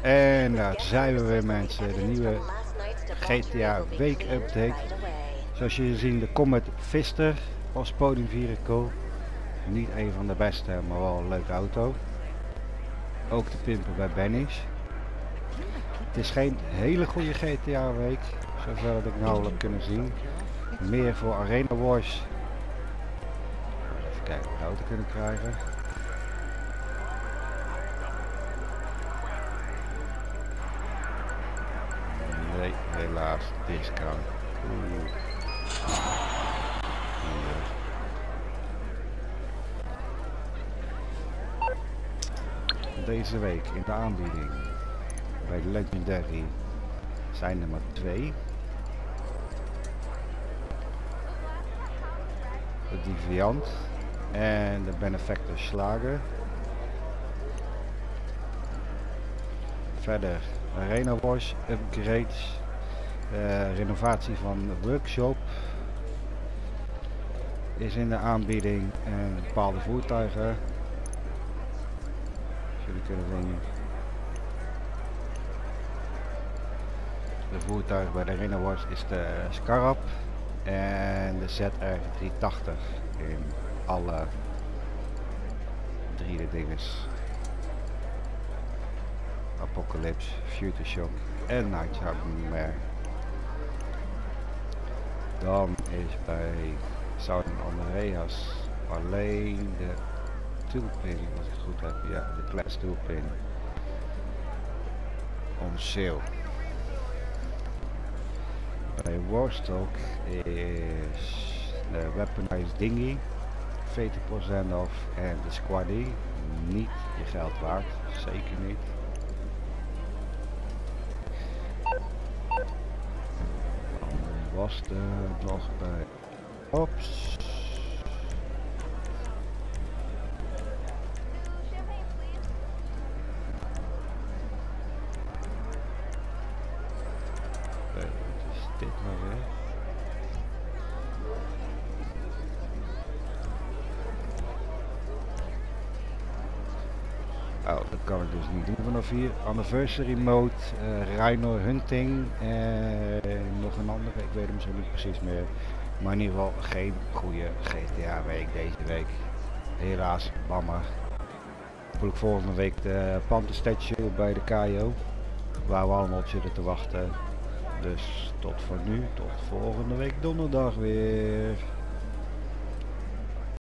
En daar zijn we weer mensen, de nieuwe GTA Week Update. Zoals jullie zien de Comet Fister als podium. Niet een van de beste, maar wel een leuke auto. Ook te pimpen bij Benny's. Het is geen hele goede GTA week, zover dat ik nou kunnen zien. Meer voor Arena Wars. Even kijken of we de auto kunnen krijgen. Helaas, discount. Deze week in de aanbieding bij Legendary zijn er maar twee. De Deviant en de Benefactor Slager. Verder Arena Wars upgrades, eh, renovatie van de workshop is in de aanbieding en bepaalde voertuigen. Jullie kunnen zien. De voertuig bij de Wars is de Scarab en de ZR380 in alle drie de dinges. Apocalypse, Future Shock en Nightmare. Dan is bij South Andreas alleen de toolpin, als ik het goed heb, ja, de class toolpin on sale. Bij Warstock is de Weaponized Dinghy 40% af en de Squaddy niet je geld waard, zeker niet. Was er nog bij Ops. Eh, Wat is dit nou weer? Oh, dat kan ik dus niet doen vanaf hier. Anniversary mode, uh, Rhino Hunting en nog een andere, ik weet hem zo niet precies meer. Maar in ieder geval geen goede GTA week deze week. Helaas, bammer. Hopelijk volgende week de Panther Statue bij de KO. Waar we allemaal op zitten te wachten. Dus tot voor nu, tot volgende week donderdag weer.